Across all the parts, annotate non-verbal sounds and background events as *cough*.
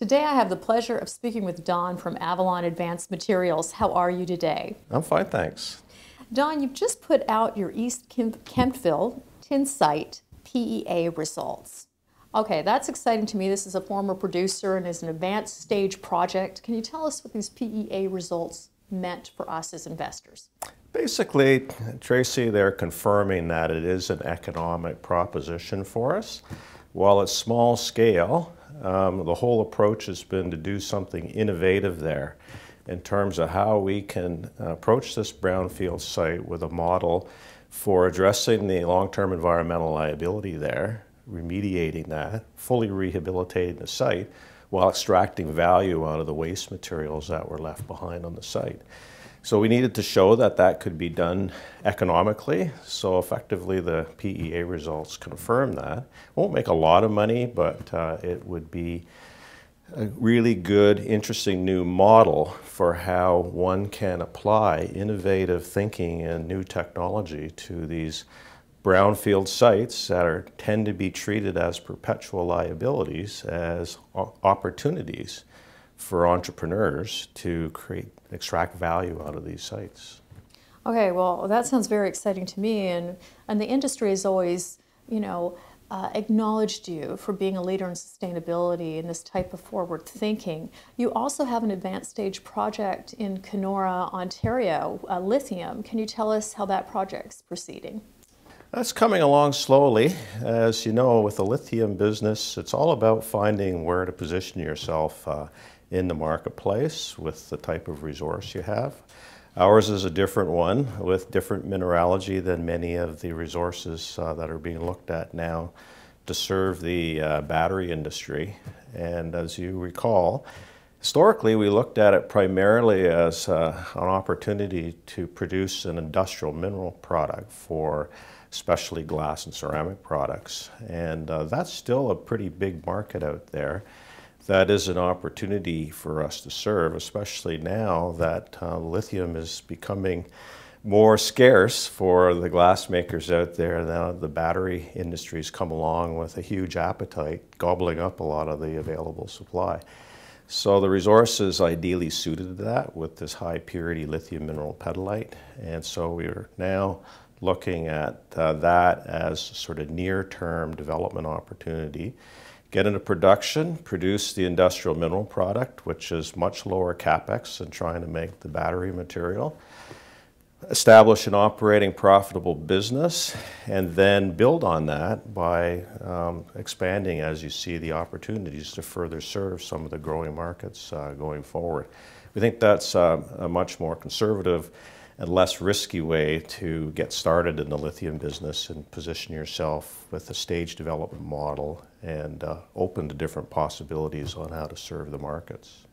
Today I have the pleasure of speaking with Don from Avalon Advanced Materials. How are you today? I'm fine, thanks. Don, you've just put out your East Kemptville tin site PEA results. Okay, that's exciting to me. This is a former producer and is an advanced stage project. Can you tell us what these PEA results meant for us as investors? Basically, Tracy, they're confirming that it is an economic proposition for us. While it's small scale, um, the whole approach has been to do something innovative there in terms of how we can approach this brownfield site with a model for addressing the long-term environmental liability there, remediating that, fully rehabilitating the site, while extracting value out of the waste materials that were left behind on the site. So we needed to show that that could be done economically. So effectively, the PEA results confirm that. Won't make a lot of money, but uh, it would be a really good, interesting new model for how one can apply innovative thinking and new technology to these brownfield sites that are tend to be treated as perpetual liabilities as opportunities for entrepreneurs to create extract value out of these sites. Okay, well, that sounds very exciting to me, and and the industry has always, you know, uh, acknowledged you for being a leader in sustainability and this type of forward thinking. You also have an advanced stage project in Kenora, Ontario, uh, lithium. Can you tell us how that project's proceeding? That's coming along slowly. As you know, with the lithium business, it's all about finding where to position yourself uh, in the marketplace with the type of resource you have. Ours is a different one with different mineralogy than many of the resources uh, that are being looked at now to serve the uh, battery industry. And as you recall, historically we looked at it primarily as uh, an opportunity to produce an industrial mineral product for especially glass and ceramic products. And uh, that's still a pretty big market out there that is an opportunity for us to serve, especially now that uh, lithium is becoming more scarce for the glass makers out there. Now the battery industry's come along with a huge appetite, gobbling up a lot of the available supply. So the resource is ideally suited to that with this high purity lithium mineral petalite. And so we're now looking at uh, that as sort of near term development opportunity get into production, produce the industrial mineral product, which is much lower capex than trying to make the battery material, establish an operating profitable business, and then build on that by um, expanding as you see the opportunities to further serve some of the growing markets uh, going forward. We think that's uh, a much more conservative and less risky way to get started in the lithium business and position yourself with a stage development model and uh, open to different possibilities on how to serve the markets.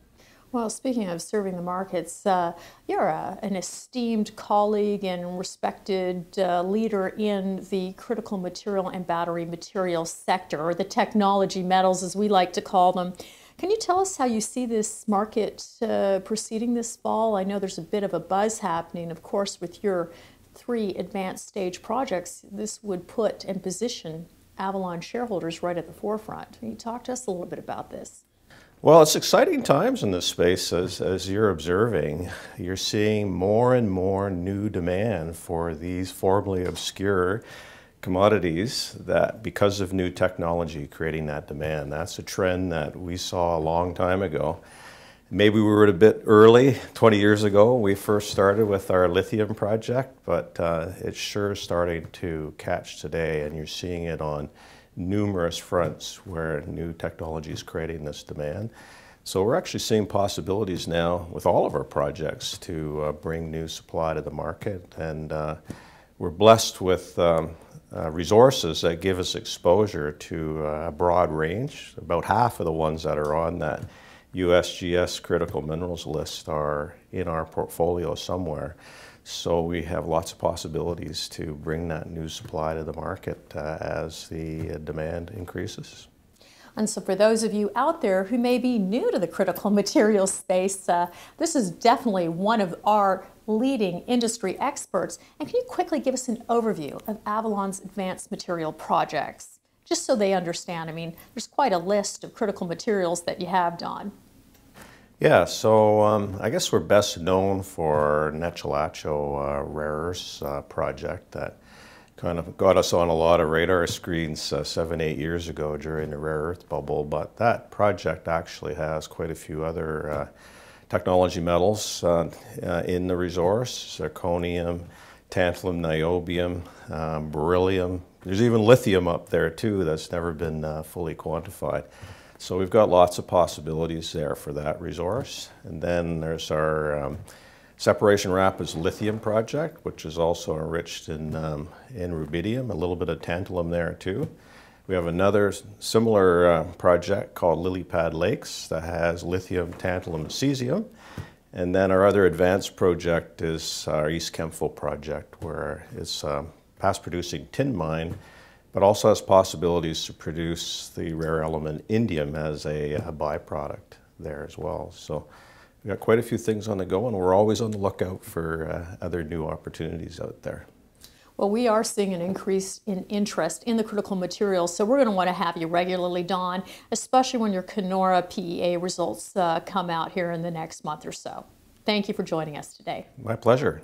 Well, speaking of serving the markets, uh, you're a, an esteemed colleague and respected uh, leader in the critical material and battery material sector, or the technology metals as we like to call them. Can you tell us how you see this market uh, proceeding this fall? I know there's a bit of a buzz happening. Of course, with your three advanced stage projects, this would put and position Avalon shareholders right at the forefront. Can you talk to us a little bit about this? Well, it's exciting times in this space as, as you're observing. You're seeing more and more new demand for these formerly obscure commodities that because of new technology creating that demand. That's a trend that we saw a long time ago. Maybe we were a bit early, 20 years ago, we first started with our lithium project, but uh, it's sure starting to catch today, and you're seeing it on numerous fronts where new technology is creating this demand. So we're actually seeing possibilities now with all of our projects to uh, bring new supply to the market, and uh, we're blessed with um, uh, resources that give us exposure to uh, a broad range. About half of the ones that are on that USGS critical minerals list are in our portfolio somewhere. So we have lots of possibilities to bring that new supply to the market uh, as the uh, demand increases. And so for those of you out there who may be new to the critical *laughs* materials space, uh, this is definitely one of our leading industry experts. And can you quickly give us an overview of Avalon's advanced material projects? just so they understand. I mean, there's quite a list of critical materials that you have, Don. Yeah, so um, I guess we're best known for Nechalacho uh, Rare Earths uh, project that kind of got us on a lot of radar screens uh, seven, eight years ago during the rare earth bubble. But that project actually has quite a few other uh, technology metals uh, uh, in the resource zirconium, tantalum, niobium, um, beryllium. There's even lithium up there too that's never been uh, fully quantified. So we've got lots of possibilities there for that resource. And then there's our um, Separation Rapids lithium project, which is also enriched in, um, in rubidium, a little bit of tantalum there too. We have another similar uh, project called Lily Pad Lakes that has lithium, tantalum, and cesium. And then our other advanced project is our East Kemptville project, where it's a um, past producing tin mine, but also has possibilities to produce the rare element indium as a, a byproduct there as well. So We've got quite a few things on the go, and we're always on the lookout for uh, other new opportunities out there. Well, we are seeing an increase in interest in the critical materials, so we're going to want to have you regularly, Don, especially when your Kenora PEA results uh, come out here in the next month or so. Thank you for joining us today. My pleasure.